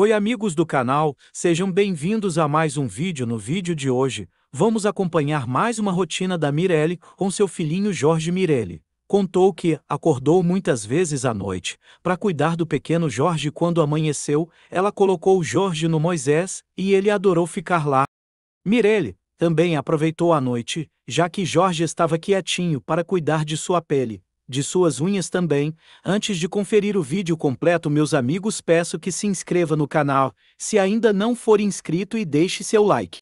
Oi amigos do canal, sejam bem-vindos a mais um vídeo. No vídeo de hoje, vamos acompanhar mais uma rotina da Mirelle com seu filhinho Jorge Mirelle. Contou que acordou muitas vezes à noite. Para cuidar do pequeno Jorge quando amanheceu, ela colocou Jorge no Moisés e ele adorou ficar lá. Mirelle também aproveitou a noite, já que Jorge estava quietinho para cuidar de sua pele de suas unhas também. Antes de conferir o vídeo completo, meus amigos, peço que se inscreva no canal, se ainda não for inscrito e deixe seu like.